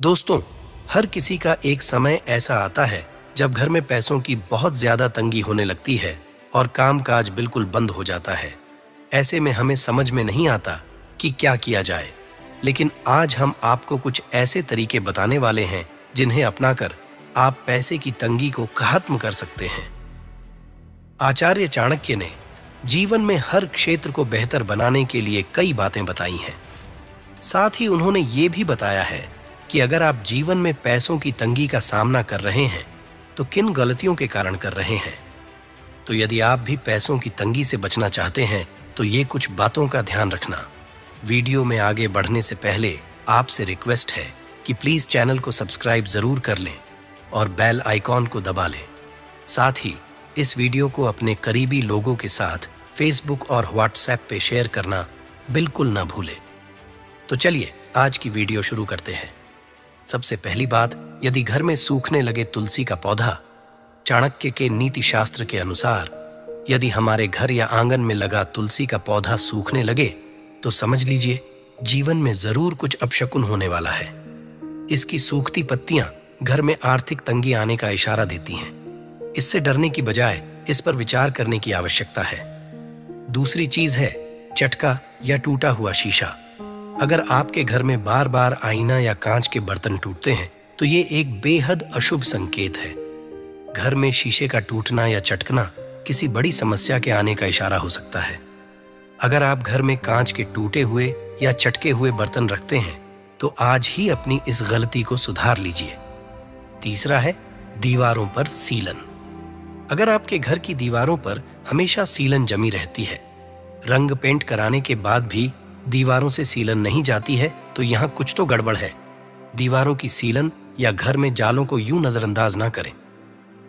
दोस्तों, हर किसी का एक समय ऐसा आता है जब घर में पैसों की बहुत ज़्यादा तंगी होने लगती है और कामकाज बिल्कुल बंद हो जाता है। ऐसे में हमें समझ में नहीं आता कि क्या किया जाए। लेकिन आज हम आपको कुछ ऐसे तरीके बताने वाले हैं जिन्हें अपनाकर आप पैसे की तंगी को खत्म कर सकते हैं। आचार्य चाणक्य ने जीवन में हर क्षेत्र को बेहतर बनाने के लिए कई बातें बताई हैं। साथ ही उन्होंने ये भी बताया है कि अगर आप जीवन में पैसों की तंगी का सामना कर रहे हैं तो किन गलतियों के कारण कर रहे हैं? तो यदि आप भी पैसों की तंगी से बचना चाहते हैं तो ये कुछ बातों का ध्यान रखना। वीडियो में आगे बढ़ने से पहले आपसे रिक्वेस्ट है कि प्लीज़ चैनल को सब्सक्राइब ज़रूर कर लें और बेल आइकॉन को दबा लें। साथ ही, इस वीडियो को अपने करीबी लोगों के साथ फेसबुक और व्हाट्सएप पे शेयर करना बिल्कुल ना भूलें। तो चलिए, आज की वीडियो शुरू करते हैं। सबसे पहली बात, यदि घर में सूखने लगे तुलसी का पौधा, चाणक्य के नीति शास्त्र के अनुसार, यदि हमारे घर या आँगन में लगा तुलसी का पौधा सूखने लगे तो समझ लीजिए, जीवन में ज़रूर कुछ अपशकुन होने वाला है। इसकी सूखती पत्तियाँ घर में आर्थिक तंगी आने का इशारा देती हैं। इससे डरने की बजाय इस पर विचार करने की आवश्यकता है। दूसरी चीज़ है, चटका या टूटा हुआ शीशा। अगर आपके घर में बार बार आईना या कांच के बर्तन टूटते हैं तो ये एक बेहद अशुभ संकेत है। घर में शीशे का टूटना या चटकना किसी बड़ी समस्या के आने का इशारा हो सकता है। अगर आप घर में कांच के टूटे हुए या चटके हुए बर्तन रखते हैं तो आज ही अपनी इस गलती को सुधार लीजिए। तीसरा है, दीवारों पर सीलन। अगर आपके घर की दीवारों पर हमेशा सीलन जमी रहती है, रंग पेंट कराने के बाद भी दीवारों से सीलन नहीं जाती है तो यहाँ कुछ तो गड़बड़ है। दीवारों की सीलन या घर में जालों को यूँ नजरअंदाज ना करें।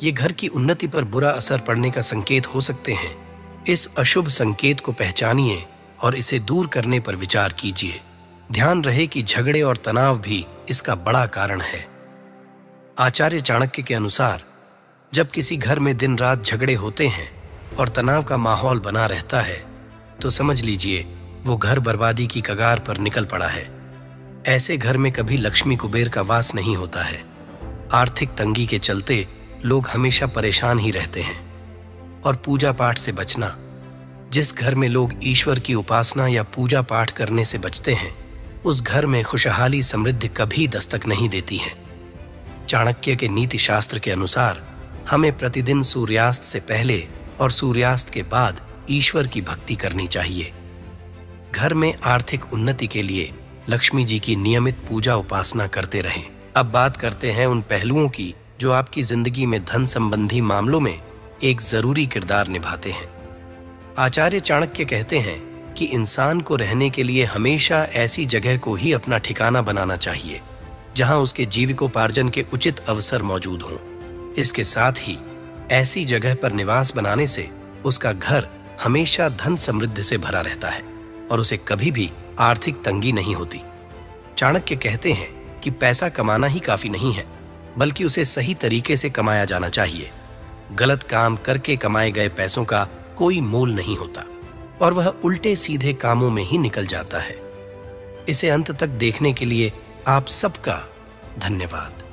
ये घर की उन्नति पर बुरा असर पड़ने का संकेत हो सकते हैं। इस अशुभ संकेत को पहचानिए और इसे दूर करने पर विचार कीजिए। ध्यान रहे कि झगड़े और तनाव भी इसका बड़ा कारण है। आचार्य चाणक्य के अनुसार, जब किसी घर में दिन रात झगड़े होते हैं और तनाव का माहौल बना रहता है तो समझ लीजिए वो घर बर्बादी की कगार पर निकल पड़ा है। ऐसे घर में कभी लक्ष्मी कुबेर का वास नहीं होता है। आर्थिक तंगी के चलते लोग हमेशा परेशान ही रहते हैं। और पूजा पाठ से बचना, जिस घर में लोग ईश्वर की उपासना या पूजा पाठ करने से बचते हैं, उस घर में खुशहाली समृद्धि कभी दस्तक नहीं देती है। चाणक्य के नीति शास्त्र के अनुसार, हमें प्रतिदिन सूर्यास्त से पहले और सूर्यास्त के बाद ईश्वर की भक्ति करनी चाहिए। घर में आर्थिक उन्नति के लिए लक्ष्मी जी की नियमित पूजा उपासना करते रहें। अब बात करते हैं उन पहलुओं की, जो आपकी ज़िंदगी में धन संबंधी मामलों में एक ज़रूरी किरदार निभाते हैं। आचार्य चाणक्य कहते हैं कि इंसान को रहने के लिए हमेशा ऐसी जगह को ही अपना ठिकाना बनाना चाहिए, जहाँ उसके जीविकोपार्जन के उचित अवसर मौजूद हों। इसके साथ ही ऐसी जगह पर निवास बनाने से उसका घर हमेशा धन समृद्धि से भरा रहता है। और उसे कभी भी आर्थिक तंगी नहीं होती। चाणक्य कहते हैं कि पैसा कमाना ही काफ़ी नहीं है, बल्कि उसे सही तरीके से कमाया जाना चाहिए। गलत काम करके कमाए गए पैसों का कोई मोल नहीं होता, और वह उल्टे सीधे कामों में ही निकल जाता है। इसे अंत तक देखने के लिए आप सबका धन्यवाद।